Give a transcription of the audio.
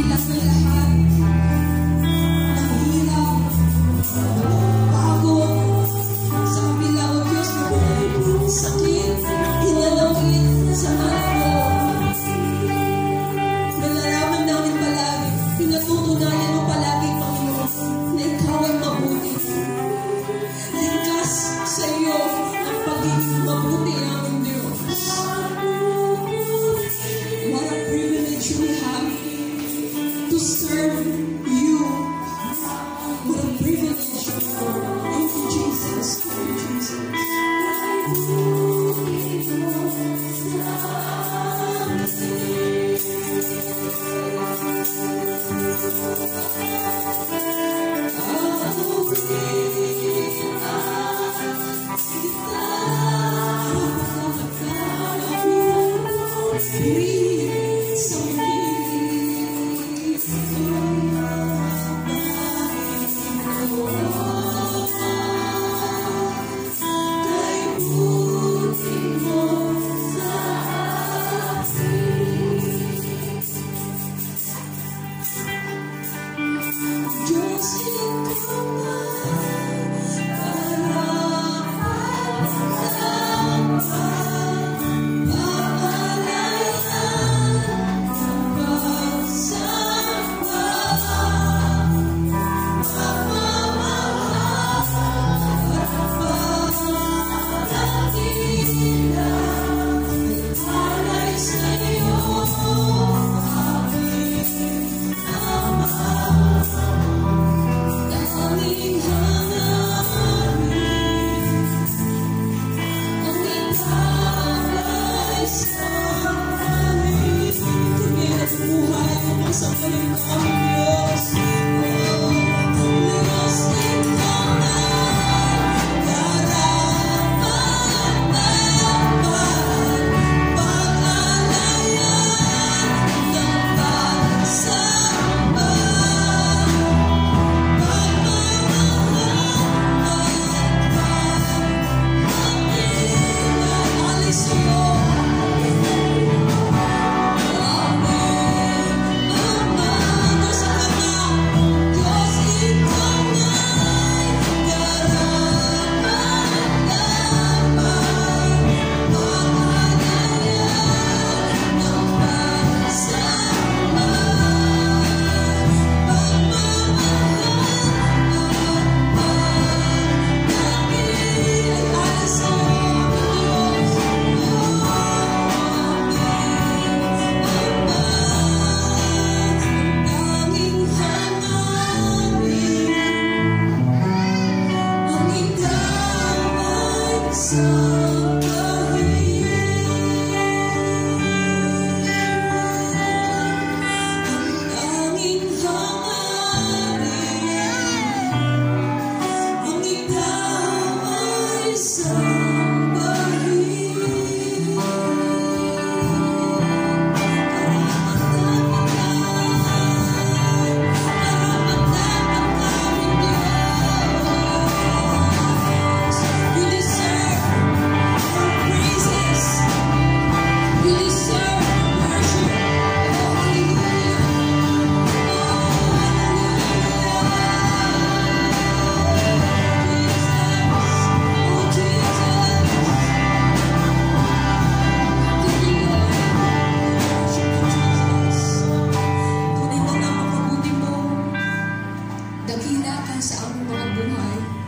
y las So natin sa aming mga buhay.